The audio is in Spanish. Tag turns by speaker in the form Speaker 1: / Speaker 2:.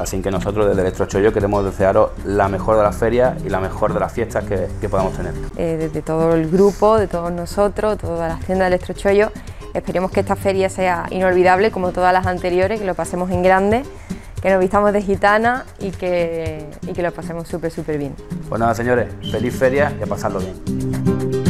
Speaker 1: Así que nosotros desde Electrochollo queremos desearos la mejor de las ferias y la mejor de las fiestas que, podamos tener.
Speaker 2: Eh, desde todo el grupo, de todos nosotros, todas las tiendas de Electrochollo, esperemos que esta feria sea inolvidable como todas las anteriores, que lo pasemos en grande que nos vistamos de gitana y que, y que lo pasemos súper, súper bien.
Speaker 1: Pues nada, señores, feliz feria y a pasarlo bien.